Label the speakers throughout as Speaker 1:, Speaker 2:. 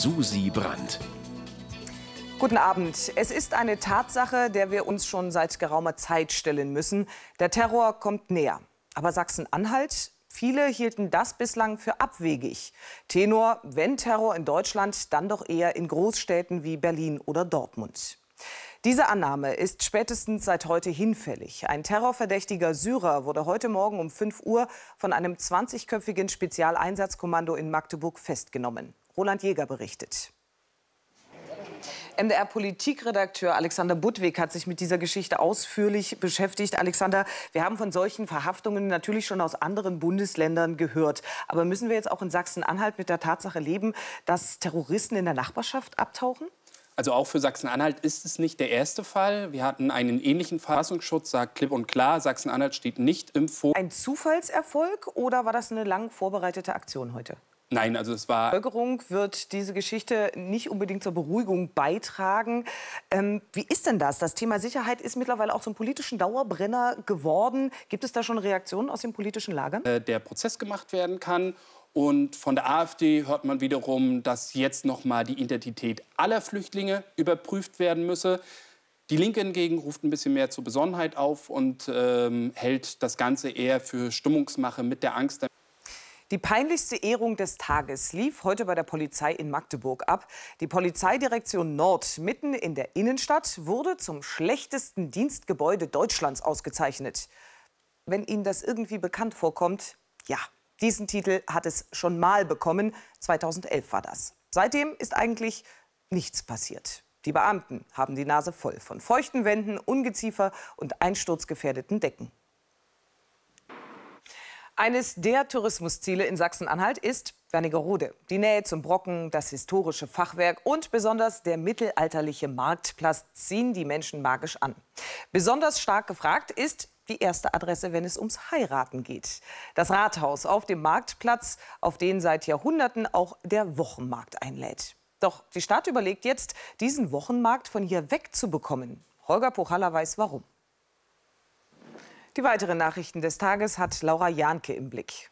Speaker 1: Susi Brandt.
Speaker 2: Guten Abend. Es ist eine Tatsache, der wir uns schon seit geraumer Zeit stellen müssen. Der Terror kommt näher. Aber Sachsen-Anhalt? Viele hielten das bislang für abwegig. Tenor, wenn Terror in Deutschland, dann doch eher in Großstädten wie Berlin oder Dortmund. Diese Annahme ist spätestens seit heute hinfällig. Ein terrorverdächtiger Syrer wurde heute Morgen um 5 Uhr von einem 20-köpfigen Spezialeinsatzkommando in Magdeburg festgenommen. Roland Jäger berichtet. MDR-Politikredakteur Alexander Budwig hat sich mit dieser Geschichte ausführlich beschäftigt. Alexander, wir haben von solchen Verhaftungen natürlich schon aus anderen Bundesländern gehört. Aber müssen wir jetzt auch in Sachsen-Anhalt mit der Tatsache leben, dass Terroristen in der Nachbarschaft abtauchen?
Speaker 3: Also auch für Sachsen-Anhalt ist es nicht der erste Fall. Wir hatten einen ähnlichen Verfassungsschutz, sagt klipp und klar, Sachsen-Anhalt steht nicht im Vor.
Speaker 2: Ein Zufallserfolg oder war das eine lang vorbereitete Aktion heute?
Speaker 3: Nein, also es war.
Speaker 2: Die Bevölkerung wird diese Geschichte nicht unbedingt zur Beruhigung beitragen. Ähm, wie ist denn das? Das Thema Sicherheit ist mittlerweile auch zum politischen Dauerbrenner geworden. Gibt es da schon Reaktionen aus den politischen Lagern?
Speaker 3: Äh, der Prozess gemacht werden kann. Und von der AfD hört man wiederum, dass jetzt noch mal die Identität aller Flüchtlinge überprüft werden müsse. Die Linke hingegen ruft ein bisschen mehr zur Besonnenheit auf und ähm, hält das Ganze eher für Stimmungsmache mit der Angst.
Speaker 2: Die peinlichste Ehrung des Tages lief heute bei der Polizei in Magdeburg ab. Die Polizeidirektion Nord mitten in der Innenstadt wurde zum schlechtesten Dienstgebäude Deutschlands ausgezeichnet. Wenn Ihnen das irgendwie bekannt vorkommt, ja, diesen Titel hat es schon mal bekommen. 2011 war das. Seitdem ist eigentlich nichts passiert. Die Beamten haben die Nase voll von feuchten Wänden, Ungeziefer und einsturzgefährdeten Decken. Eines der Tourismusziele in Sachsen-Anhalt ist Wernigerode. Die Nähe zum Brocken, das historische Fachwerk und besonders der mittelalterliche Marktplatz ziehen die Menschen magisch an. Besonders stark gefragt ist die erste Adresse, wenn es ums Heiraten geht. Das Rathaus auf dem Marktplatz, auf den seit Jahrhunderten auch der Wochenmarkt einlädt. Doch die Stadt überlegt jetzt, diesen Wochenmarkt von hier wegzubekommen. Holger Pochalla weiß warum. Die weiteren Nachrichten des Tages hat Laura Jahnke im Blick.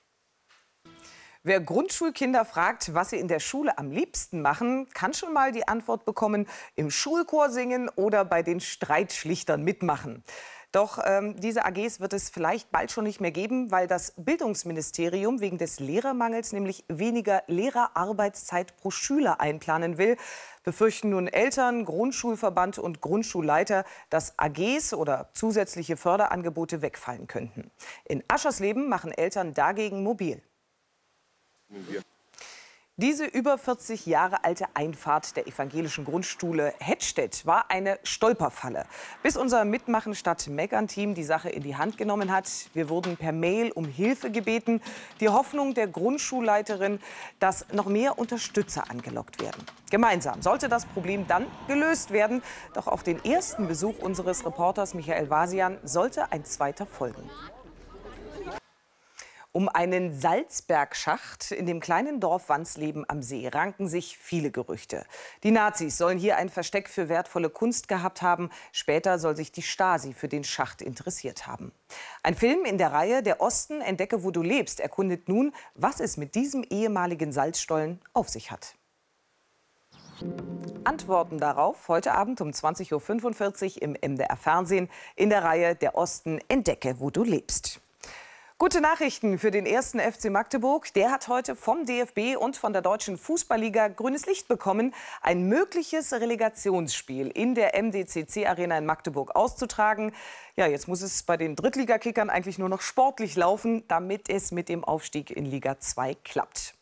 Speaker 2: Wer Grundschulkinder fragt, was sie in der Schule am liebsten machen, kann schon mal die Antwort bekommen, im Schulchor singen oder bei den Streitschlichtern mitmachen. Doch ähm, diese AGs wird es vielleicht bald schon nicht mehr geben, weil das Bildungsministerium wegen des Lehrermangels nämlich weniger Lehrerarbeitszeit pro Schüler einplanen will. Befürchten nun Eltern, Grundschulverband und Grundschulleiter, dass AGs oder zusätzliche Förderangebote wegfallen könnten. In Aschersleben machen Eltern dagegen mobil. Diese über 40 Jahre alte Einfahrt der evangelischen Grundschule Hettstedt war eine Stolperfalle. Bis unser Mitmachen statt Meckern-Team die Sache in die Hand genommen hat. Wir wurden per Mail um Hilfe gebeten. Die Hoffnung der Grundschulleiterin, dass noch mehr Unterstützer angelockt werden. Gemeinsam sollte das Problem dann gelöst werden. Doch auf den ersten Besuch unseres Reporters Michael Vasian sollte ein zweiter folgen. Um einen Salzbergschacht in dem kleinen Dorf Wansleben am See ranken sich viele Gerüchte. Die Nazis sollen hier ein Versteck für wertvolle Kunst gehabt haben. Später soll sich die Stasi für den Schacht interessiert haben. Ein Film in der Reihe Der Osten entdecke, wo du lebst, erkundet nun, was es mit diesem ehemaligen Salzstollen auf sich hat. Antworten darauf heute Abend um 20.45 Uhr im MDR Fernsehen in der Reihe Der Osten entdecke, wo du lebst. Gute Nachrichten für den ersten FC Magdeburg. Der hat heute vom DFB und von der Deutschen Fußballliga grünes Licht bekommen, ein mögliches Relegationsspiel in der MDCC Arena in Magdeburg auszutragen. Ja, jetzt muss es bei den Drittligakickern eigentlich nur noch sportlich laufen, damit es mit dem Aufstieg in Liga 2 klappt.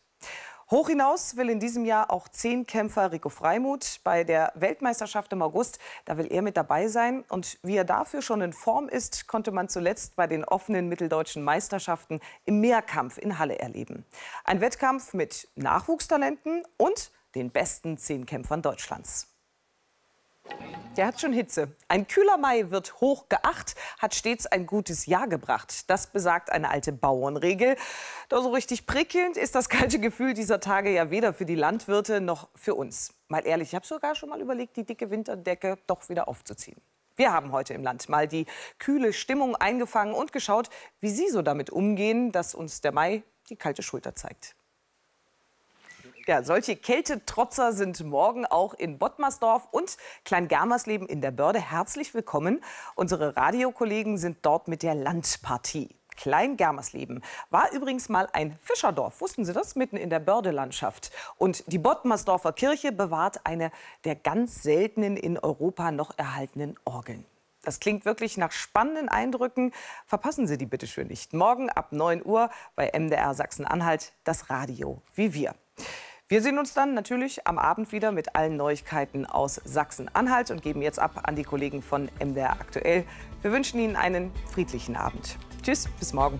Speaker 2: Hoch hinaus will in diesem Jahr auch Zehnkämpfer Rico Freimuth bei der Weltmeisterschaft im August. Da will er mit dabei sein. Und wie er dafür schon in Form ist, konnte man zuletzt bei den offenen mitteldeutschen Meisterschaften im Mehrkampf in Halle erleben. Ein Wettkampf mit Nachwuchstalenten und den besten Zehnkämpfern Deutschlands. Der hat schon Hitze. Ein kühler Mai wird hoch geacht, hat stets ein gutes Jahr gebracht. Das besagt eine alte Bauernregel. Doch so richtig prickelnd ist das kalte Gefühl dieser Tage ja weder für die Landwirte noch für uns. Mal ehrlich, ich habe sogar schon mal überlegt, die dicke Winterdecke doch wieder aufzuziehen. Wir haben heute im Land mal die kühle Stimmung eingefangen und geschaut, wie Sie so damit umgehen, dass uns der Mai die kalte Schulter zeigt. Ja, solche Kältetrotzer sind morgen auch in Bottmersdorf und Klein-Germersleben in der Börde herzlich willkommen. Unsere Radiokollegen sind dort mit der Landpartie. Klein-Germersleben war übrigens mal ein Fischerdorf. Wussten Sie das? Mitten in der Bördelandschaft. Und die Bottmersdorfer Kirche bewahrt eine der ganz seltenen in Europa noch erhaltenen Orgeln. Das klingt wirklich nach spannenden Eindrücken. Verpassen Sie die bitte schön nicht. Morgen ab 9 Uhr bei MDR Sachsen-Anhalt das Radio wie wir. Wir sehen uns dann natürlich am Abend wieder mit allen Neuigkeiten aus Sachsen-Anhalt und geben jetzt ab an die Kollegen von MDR aktuell. Wir wünschen Ihnen einen friedlichen Abend. Tschüss, bis morgen.